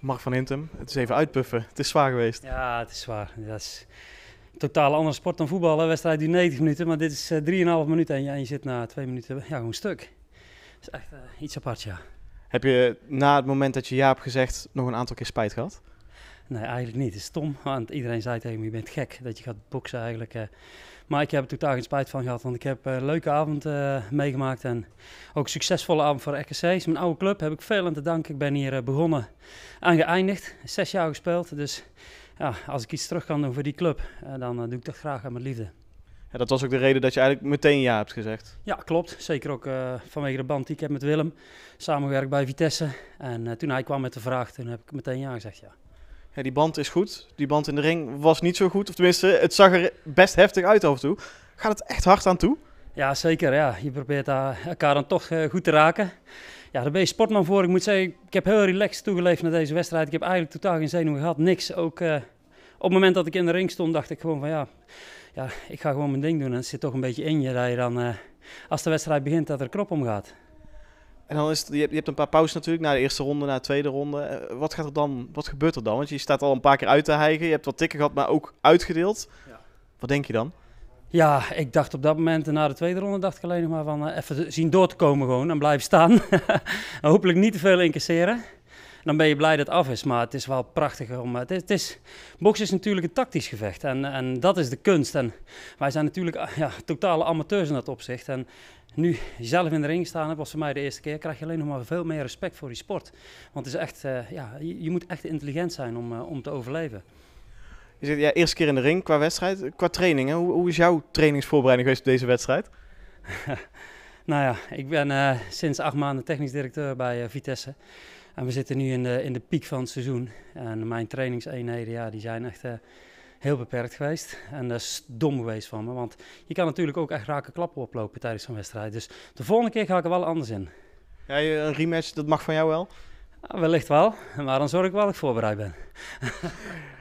Mark van Hintem, het is even uitpuffen. Het is zwaar geweest. Ja, het is zwaar. Dat is een totaal andere sport dan voetballen. wedstrijd duurt 90 minuten, maar dit is uh, 3,5 minuten en, je zit na twee minuten ja, gewoon stuk. Dat is echt uh, iets apart, ja. Heb je na het moment dat je ja hebt gezegd nog een aantal keer spijt gehad? Nee, eigenlijk niet. Het is stom, want iedereen zei tegen me, je bent gek dat je gaat boksen eigenlijk. Uh, maar ik heb er totaal geen spijt van gehad, want ik heb een leuke avond uh, meegemaakt en ook een succesvolle avond voor RKC. Is mijn oude club, heb ik veel aan te danken. Ik ben hier uh, begonnen en geëindigd, zes jaar gespeeld. Dus ja, als ik iets terug kan doen voor die club, dan doe ik dat graag aan mijn liefde. Ja, dat was ook de reden dat je eigenlijk meteen ja hebt gezegd. Ja, klopt. Zeker ook uh, vanwege de band die ik heb met Willem. Samengewerkt bij Vitesse. En uh, toen hij kwam met de vraag, toen heb ik meteen ja gezegd, ja. Die band is goed. Die band in de ring was niet zo goed. Of tenminste, het zag er best heftig uit af en toe. Gaat het echt hard aan toe? Ja, zeker. Ja. Je probeert elkaar dan toch uh, goed te raken. Ja, daar ben je sportman voor. Ik moet zeggen, ik heb heel relaxed toegeleefd naar deze wedstrijd. Ik heb eigenlijk totaal geen zenuwen gehad. Niks. Ook op het moment dat ik in de ring stond, dacht ik gewoon van ja ja, ik ga gewoon mijn ding doen. En het zit toch een beetje in je dat je dan, uh, als de wedstrijd begint, dat er knop omgaat. En dan is het, je, hebt, je hebt een paar pauzes natuurlijk, na de eerste ronde, na de tweede ronde. Uh, wat, gaat er dan, wat gebeurt er dan? Want je staat al een paar keer uit te hijgen, je hebt wat tikken gehad, maar ook uitgedeeld. Ja. Wat denk je dan? Ja, ik dacht op dat moment, na de tweede ronde, dacht ik alleen nog maar van uh, even zien door te komen gewoon en blijven staan. hopelijk niet te veel incasseren dan ben je blij dat het af is. Maar het is wel prachtig om. Het is, het is, boksen is natuurlijk een tactisch gevecht en, en dat is de kunst. En wij zijn natuurlijk ah, ja, totale amateurs in dat opzicht. En nu zelf in de ring staan was voor mij de eerste keer, krijg je alleen nog maar veel meer respect voor die sport. Want het is echt, uh, ja, je, je, moet echt intelligent zijn om, uh, om te overleven. Je zit ja, eerste keer in de ring qua wedstrijd, qua trainingen. Hoe, hoe is jouw trainingsvoorbereiding geweest op deze wedstrijd? nou ja, ik ben uh, sinds acht maanden technisch directeur bij Vitesse. En we zitten nu in de, in de piek van het seizoen. En mijn trainingseenheden ja, die zijn echt uh, heel beperkt geweest. En dat is dom geweest van me. Want je kan natuurlijk ook echt rake klappen oplopen tijdens zo'n wedstrijd. Dus de volgende keer ga ik er wel anders in. Ja, een rematch, dat mag van jou wel? Wellicht wel, maar dan zorg ik wel dat ik voorbereid ben.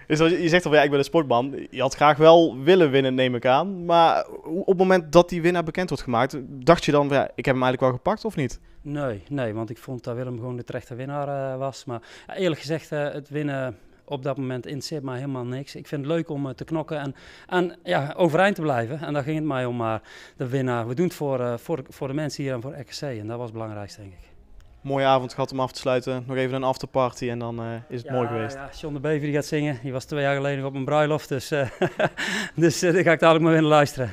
dus je zegt al, ja, ik ben een sportman. Je had graag wel willen winnen, neem ik aan. Maar op het moment dat die winnaar bekend wordt gemaakt, dacht je dan, ja, ik heb hem eigenlijk wel gepakt of niet? Nee, nee, want ik vond dat Willem gewoon de terechte winnaar uh, was. Maar ja, eerlijk gezegd, uh, het winnen op dat moment interesseert mij helemaal niks. Ik vind het leuk om uh, te knokken en, en ja, overeind te blijven. En daar ging het mij om, maar de winnaar. We doen het voor, voor, voor de mensen hier en voor RKC. En dat was het belangrijkste, denk ik. Mooie avond gehad om af te sluiten. Nog even een afterparty en dan is het ja, mooi geweest. Ja, John de Bever die gaat zingen. Die was twee jaar geleden op een bruiloft. Dus, dus daar ga ik dadelijk maar weer naar luisteren.